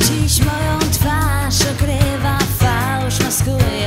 Dziś moją twarz okrywa fałsz, maskując